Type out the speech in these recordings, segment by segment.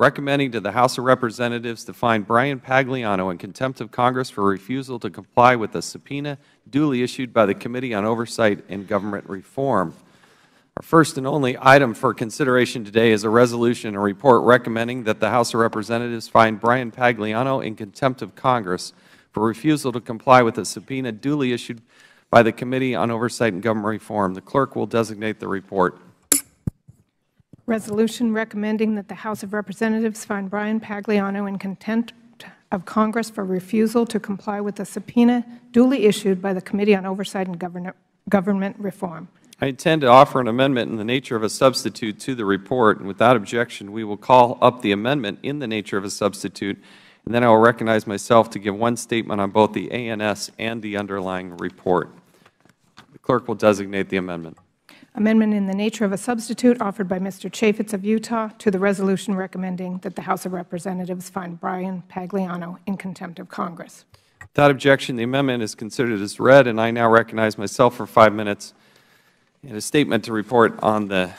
recommending to the House of Representatives to find Bryan Pagliano in contempt of Congress for refusal to comply with a subpoena duly issued by the Committee on Oversight and Government Reform. Our first and only item for consideration today is a resolution and report recommending that the House of Representatives find Bryan Pagliano in contempt of Congress for refusal to comply with a subpoena duly issued by the Committee on Oversight and Government Reform. The Clerk will designate the report. Resolution recommending that the House of Representatives find Bryan Pagliano in contempt of Congress for refusal to comply with a subpoena duly issued by the Committee on Oversight and Government Reform. I intend to offer an amendment in the nature of a substitute to the report, and without objection, we will call up the amendment in the nature of a substitute, and then I will recognize myself to give one statement on both the ANS and the underlying report. The Clerk will designate the amendment. Amendment in the nature of a substitute offered by Mr. Chaffetz of Utah to the resolution recommending that the House of Representatives find Bryan Pagliano in contempt of Congress. Without objection, the amendment is considered as read, and I now recognize myself for five minutes and a statement to report on the,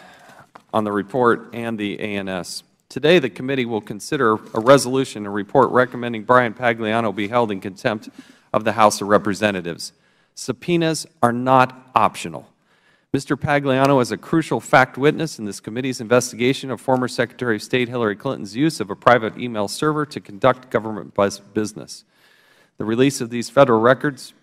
on the report and the ANS. Today, the committee will consider a resolution and report recommending Bryan Pagliano be held in contempt of the House of Representatives. Subpoenas are not optional. Mr. Pagliano is a crucial fact witness in this committee's investigation of former Secretary of State Hillary Clinton's use of a private email server to conduct government business. The release of these Federal records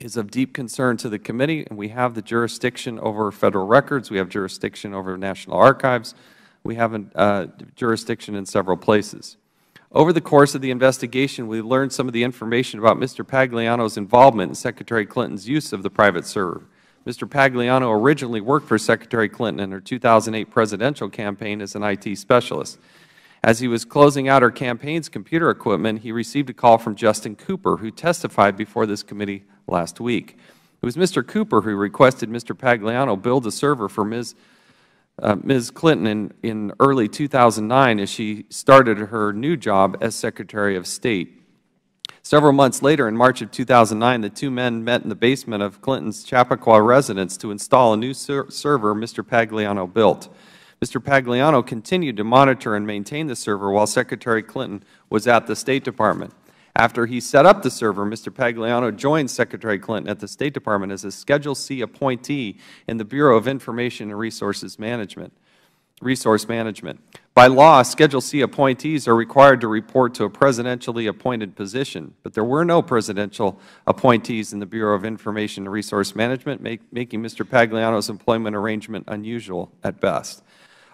is of deep concern to the committee, and we have the jurisdiction over Federal records. We have jurisdiction over National Archives. We have uh, jurisdiction in several places. Over the course of the investigation, we learned some of the information about Mr. Pagliano's involvement in Secretary Clinton's use of the private server. Mr. Pagliano originally worked for Secretary Clinton in her 2008 presidential campaign as an IT specialist. As he was closing out her campaign's computer equipment, he received a call from Justin Cooper, who testified before this committee last week. It was Mr. Cooper who requested Mr. Pagliano build a server for Ms. Uh, Ms. Clinton in, in early 2009 as she started her new job as Secretary of State. Several months later, in March of 2009, the two men met in the basement of Clinton's Chappaqua residence to install a new ser server Mr. Pagliano built. Mr. Pagliano continued to monitor and maintain the server while Secretary Clinton was at the State Department. After he set up the server, Mr. Pagliano joined Secretary Clinton at the State Department as a Schedule C appointee in the Bureau of Information and Resources Management. Resource Management. By law, Schedule C appointees are required to report to a presidentially appointed position, but there were no presidential appointees in the Bureau of Information and Resource Management, make, making Mr. Pagliano's employment arrangement unusual at best.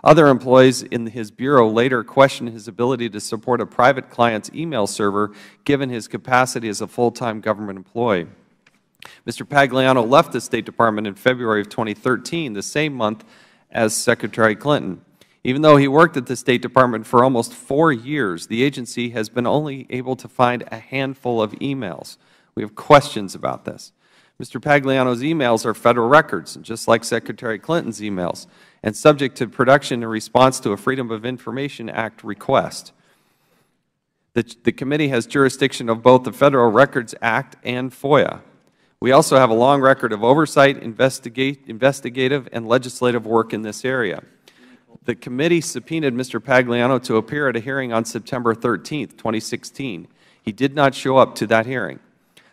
Other employees in his Bureau later questioned his ability to support a private client's email server given his capacity as a full-time government employee. Mr. Pagliano left the State Department in February of 2013, the same month as Secretary Clinton. Even though he worked at the State Department for almost four years, the agency has been only able to find a handful of emails. We have questions about this. Mr. Pagliano's emails are Federal records, just like Secretary Clinton's emails and subject to production in response to a Freedom of Information Act request. The, the committee has jurisdiction of both the Federal Records Act and FOIA. We also have a long record of oversight, investigative, and legislative work in this area. The committee subpoenaed Mr. Pagliano to appear at a hearing on September 13, 2016. He did not show up to that hearing.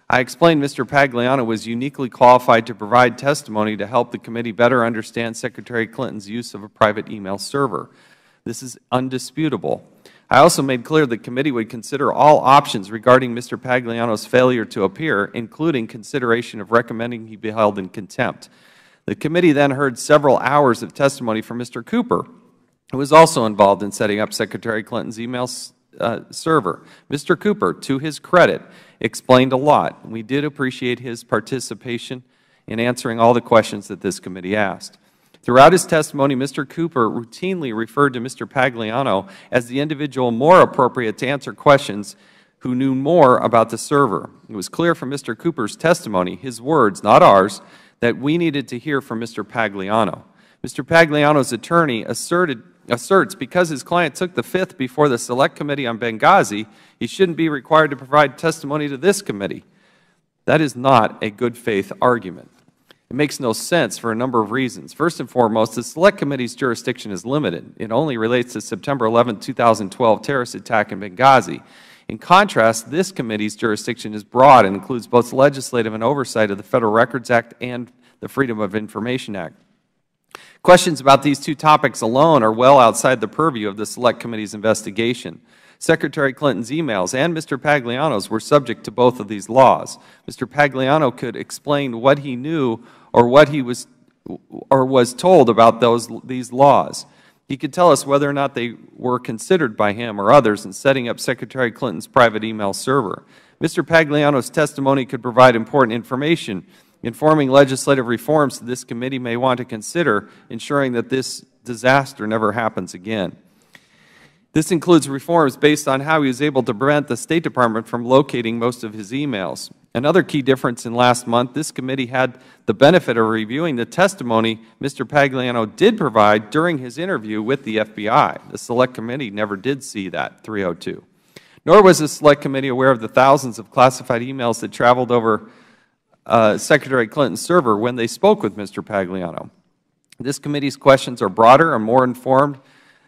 I explained Mr. Pagliano was uniquely qualified to provide testimony to help the committee better understand Secretary Clinton's use of a private email server. This is undisputable. I also made clear the committee would consider all options regarding Mr. Pagliano's failure to appear, including consideration of recommending he be held in contempt. The committee then heard several hours of testimony from Mr. Cooper, who was also involved in setting up Secretary Clinton's email uh, server. Mr. Cooper, to his credit, explained a lot. We did appreciate his participation in answering all the questions that this committee asked. Throughout his testimony, Mr. Cooper routinely referred to Mr. Pagliano as the individual more appropriate to answer questions who knew more about the server. It was clear from Mr. Cooper's testimony, his words, not ours, that we needed to hear from Mr. Pagliano. Mr. Pagliano's attorney asserted asserts because his client took the fifth before the Select Committee on Benghazi, he shouldn't be required to provide testimony to this committee. That is not a good faith argument. It makes no sense for a number of reasons. First and foremost, the Select Committee's jurisdiction is limited. It only relates to September 11, 2012 terrorist attack in Benghazi. In contrast, this committee's jurisdiction is broad and includes both legislative and oversight of the Federal Records Act and the Freedom of Information Act. Questions about these two topics alone are well outside the purview of the Select Committee's investigation. Secretary Clinton's emails and Mr. Pagliano's were subject to both of these laws. Mr. Pagliano could explain what he knew or what he was or was told about those these laws. He could tell us whether or not they were considered by him or others in setting up Secretary Clinton's private email server. Mr. Pagliano's testimony could provide important information informing legislative reforms this committee may want to consider ensuring that this disaster never happens again. This includes reforms based on how he was able to prevent the State Department from locating most of his emails. Another key difference in last month, this committee had the benefit of reviewing the testimony Mr. Pagliano did provide during his interview with the FBI. The Select Committee never did see that 302. Nor was the Select Committee aware of the thousands of classified emails that traveled over uh, Secretary Clinton's server when they spoke with Mr. Pagliano. This committee's questions are broader and more informed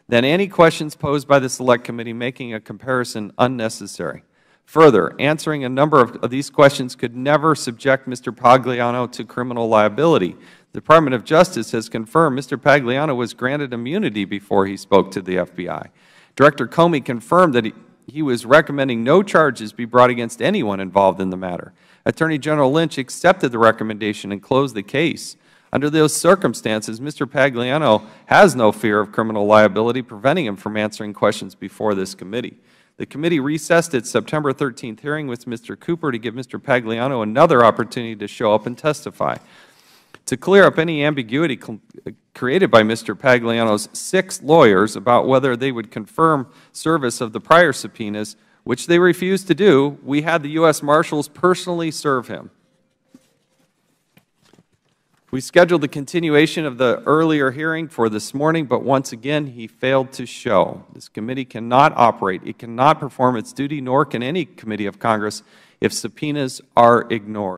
than any questions posed by the Select Committee, making a comparison unnecessary. Further, answering a number of, of these questions could never subject Mr. Pagliano to criminal liability. The Department of Justice has confirmed Mr. Pagliano was granted immunity before he spoke to the FBI. Director Comey confirmed that he, he was recommending no charges be brought against anyone involved in the matter. Attorney General Lynch accepted the recommendation and closed the case. Under those circumstances, Mr. Pagliano has no fear of criminal liability preventing him from answering questions before this committee. The committee recessed its September 13th hearing with Mr. Cooper to give Mr. Pagliano another opportunity to show up and testify. To clear up any ambiguity uh, created by Mr. Pagliano's six lawyers about whether they would confirm service of the prior subpoenas, which they refused to do, we had the U.S. Marshals personally serve him. We scheduled the continuation of the earlier hearing for this morning, but once again he failed to show. This committee cannot operate, it cannot perform its duty, nor can any committee of Congress if subpoenas are ignored.